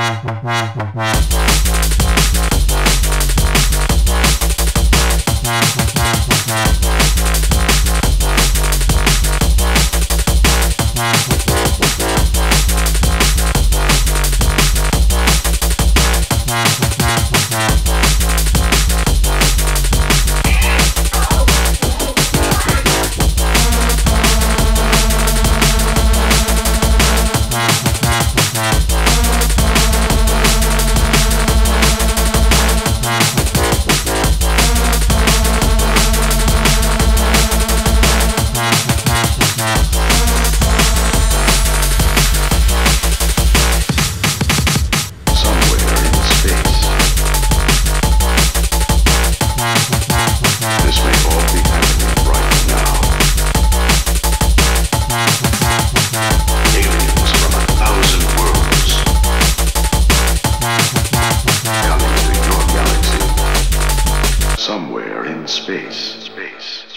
ha ha ha space, space.